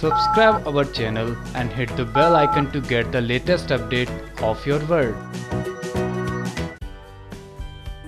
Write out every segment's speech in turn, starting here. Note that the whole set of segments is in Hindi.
Subscribe our channel and hit the bell icon to get the latest update of your world.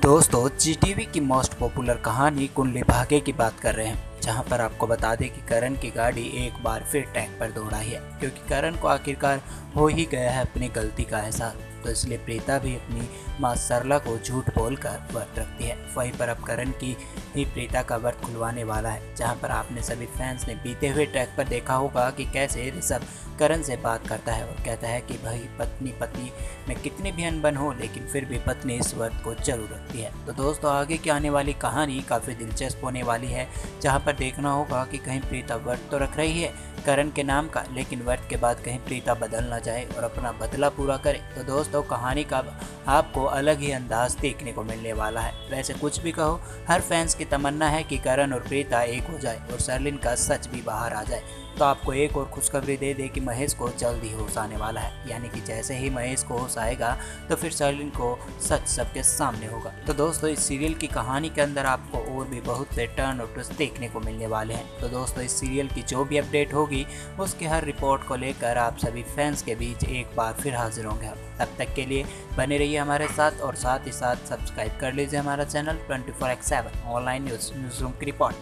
दोस्तों जी की मोस्ट पॉपुलर कहानी कुंडली भाग्य की बात कर रहे हैं, जहाँ पर आपको बता दें कि करण की गाड़ी एक बार फिर ट्रैक पर दौड़ा है, क्योंकि करण को आखिरकार हो ही गया है अपनी गलती का एहसास तो इसलिए प्रीता भी अपनी माँ सरला को झूठ बोलकर व्रत रखती है। वहीं पर अब करण की ही प्रीता का व्रत खुलवाने वाला है, जहाँ पर आपने सभी फैंस ने बीते हुए ट्रैक पर देखा होगा कि कैसे ऋषभ करण से बात करता है और कहता है कि भाई, पत्नी पत्नी में कितनी भी अनबन हो, लेकिन फिर भी पत्नी इस व्रत को ज़रूर रखती है। तो दोस्तों, आगे की आने वाली कहानी काफ़ी दिलचस्प होने वाली है, जहाँ पर देखना होगा कि कहीं प्रीता व्रत तो रख रही है करण के नाम का, लेकिन व्रत के बाद कहीं प्रीता बदल ना जाए और अपना बदला पूरा करे। तो दोस्तों कहानी का आपको अलग ही अंदाज देखने को मिलने वाला है। वैसे कुछ भी कहो, हर फैंस की तमन्ना है कि करण और प्रीता एक हो जाए और सरलिन का सच भी बाहर आ जाए। तो आपको एक और खुशखबरी दे दे कि महेश को जल्द ही होश आने वाला है। यानी कि जैसे ही महेश को होश आएगा तो फिर सरलिन को सच सबके सामने होगा। तो दोस्तों, इस सीरियल की कहानी के अंदर आपको और भी बहुत से टर्न और ट्विस्ट देखने को मिलने वाले हैं। तो दोस्तों, इस सीरियल की जो भी अपडेट होगी, उसकी हर रिपोर्ट को लेकर आप सभी फैंस के बीच एक बार फिर हाजिर होंगे। तब तक के लिए बने रहिए हमारे साथ और साथ ही साथ सब्सक्राइब कर लीजिए हमारा channel twenty four X seven online news news room की report.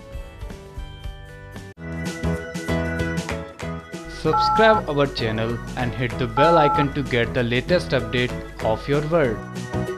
Subscribe our channel and hit the bell icon to get the latest update of your world